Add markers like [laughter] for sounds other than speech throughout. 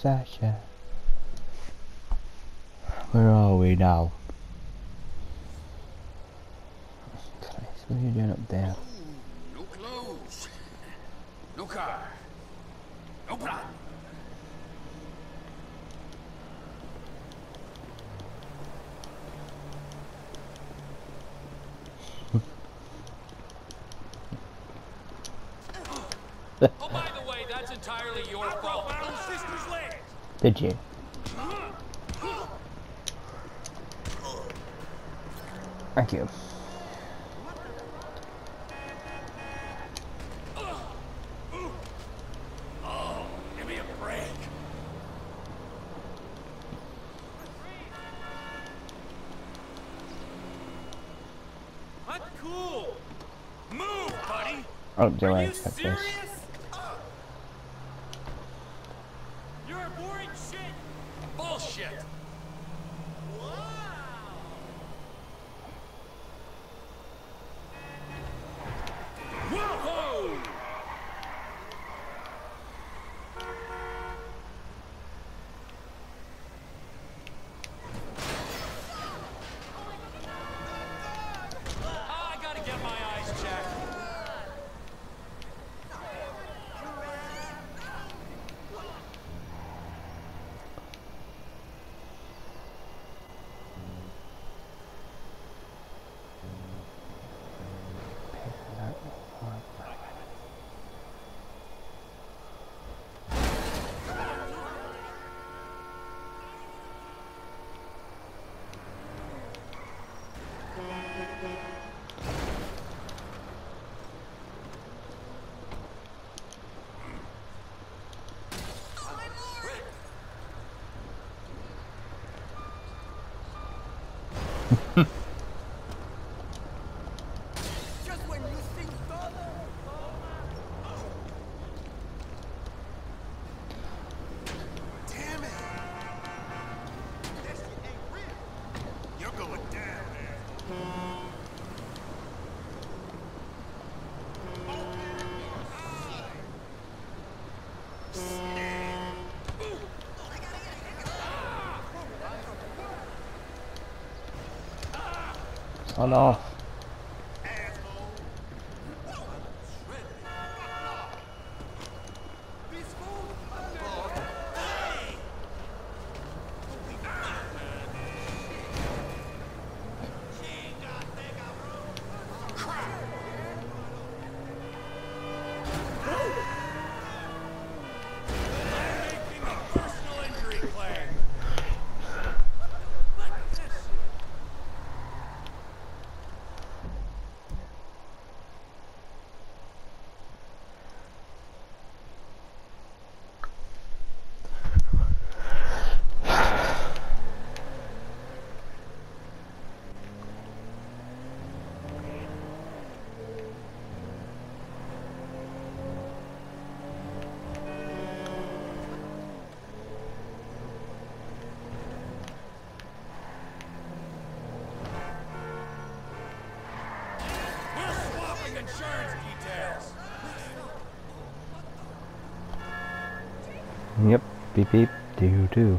Sasha. Where are we now? Christ, what are you doing up there? No clothes. No car. No plan. [laughs] oh, by the way, that's entirely your fault. Did you? Thank you. Oh, give me a cool? Move, buddy. Oh, do I Are you accept serious? this? On off. Making Yep. Beep beep. Do do.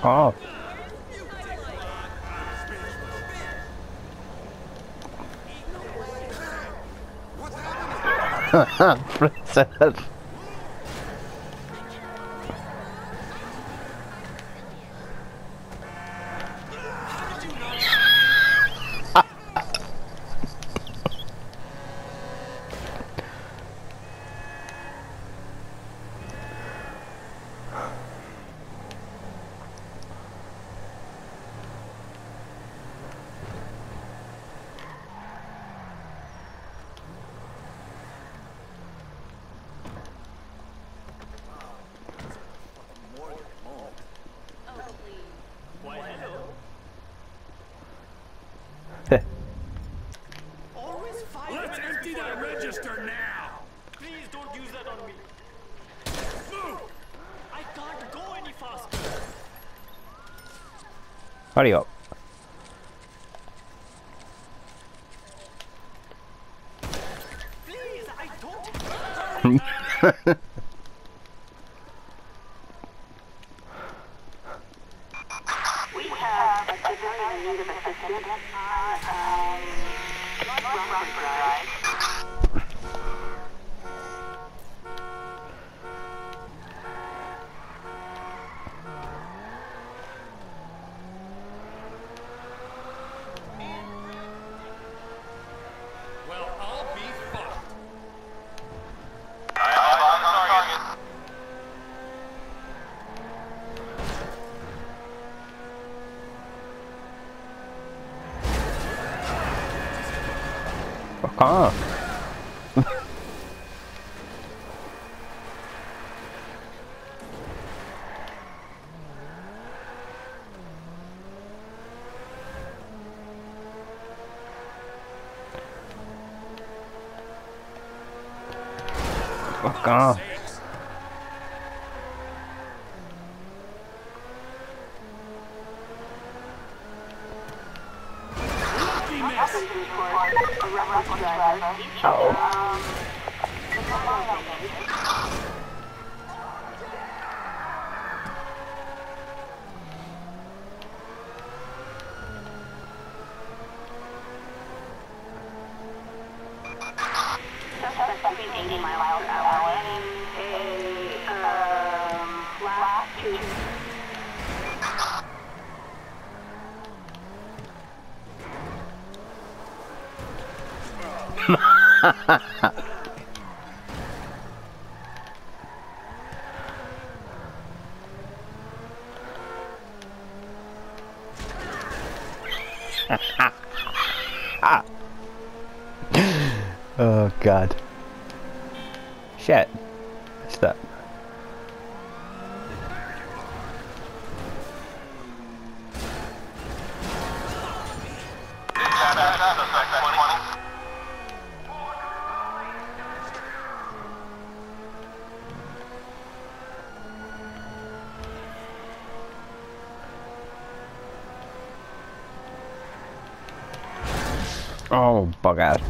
Fuck off. [laughs] Princess. Register now! Please don't use that on me. Move! I can't go any faster. Hurry up. Please, I don't. ああ Fuck off. Yes. Oh. Suspect speed 80 miles per hour. [laughs] oh god. Shit. What's that? Oh, bug out.